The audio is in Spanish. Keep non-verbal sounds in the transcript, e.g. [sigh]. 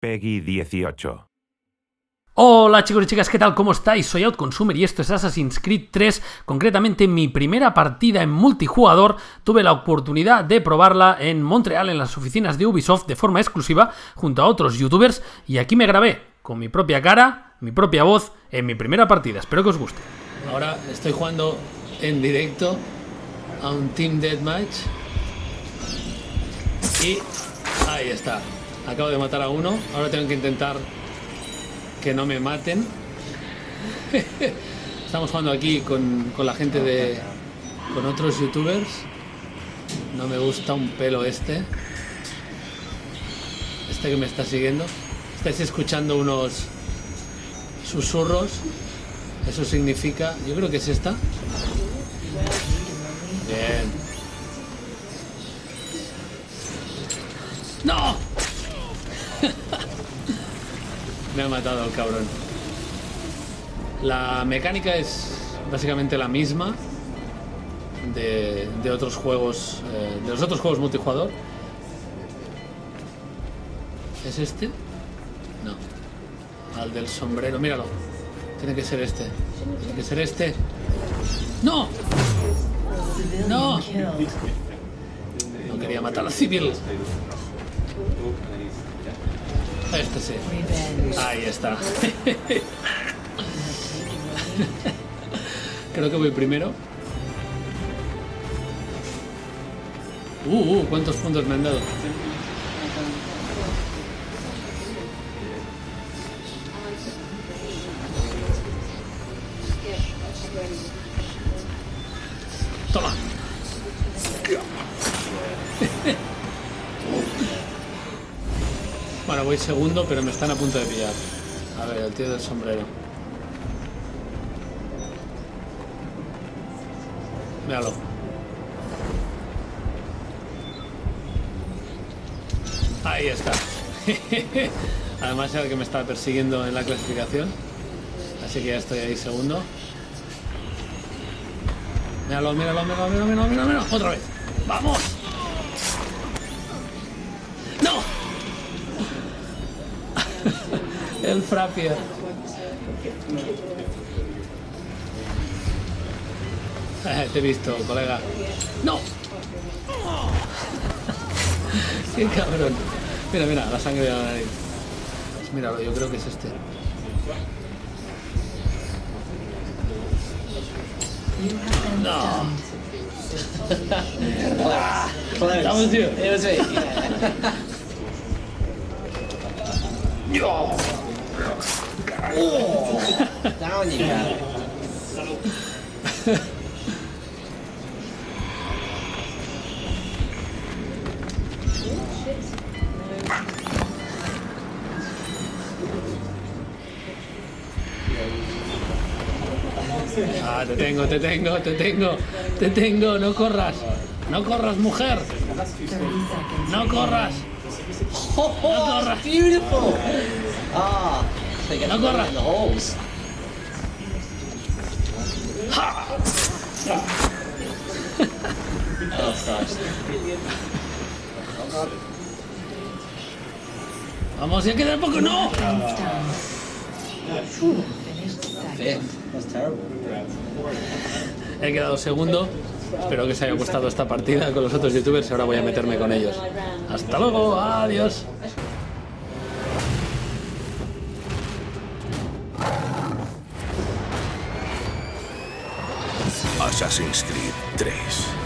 Peggy 18. Hola chicos y chicas, ¿qué tal? ¿Cómo estáis? Soy Outconsumer y esto es Assassin's Creed 3, concretamente mi primera partida en multijugador. Tuve la oportunidad de probarla en Montreal, en las oficinas de Ubisoft, de forma exclusiva, junto a otros youtubers, y aquí me grabé con mi propia cara, mi propia voz, en mi primera partida. Espero que os guste. Ahora estoy jugando en directo a un Team Deathmatch. Y ahí está. Acabo de matar a uno. Ahora tengo que intentar que no me maten. [laughs] Estamos jugando aquí con, con la gente de. con otros youtubers. No me gusta un pelo este. Este que me está siguiendo. Estáis escuchando unos susurros. Eso significa. Yo creo que es esta. Bien. ¡No! Me ha matado el cabrón. La mecánica es básicamente la misma de, de otros juegos, eh, de los otros juegos multijugador. ¿Es este? No. Al del sombrero, míralo. Tiene que ser este. Tiene que ser este. ¡No! ¡No! No quería matar al civil. Este sí. Ahí está. Creo que voy primero. Uh, uh, ¿cuántos puntos me han dado? Toma. Bueno, voy segundo, pero me están a punto de pillar. A ver, el tío del sombrero. Míralo. Ahí está. [laughs] Además era el que me estaba persiguiendo en la clasificación. Así que ya estoy ahí segundo. Míralo, míralo, míralo, míralo, míralo, míralo. Otra vez. ¡Vamos! El Frappier. Eh, te he visto, colega. ¡No! [laughs] ¡Qué cabrón! Mira, mira, la sangre de la nariz. Pues míralo, yo creo que es este. No. That was [laughs] got it. Ah, te tengo, te tengo, te tengo, te tengo, no corras. No corras, mujer. No corras. Oh, [laughs] beautiful. Ah, they get No in the holes. Oh, Christ. Vamos, ya queda poco. No. Fifth. That's terrible. He quedado segundo. Espero que os haya gustado esta partida con los otros youtubers y ahora voy a meterme con ellos. Hasta luego, adiós. Assassin's Creed 3.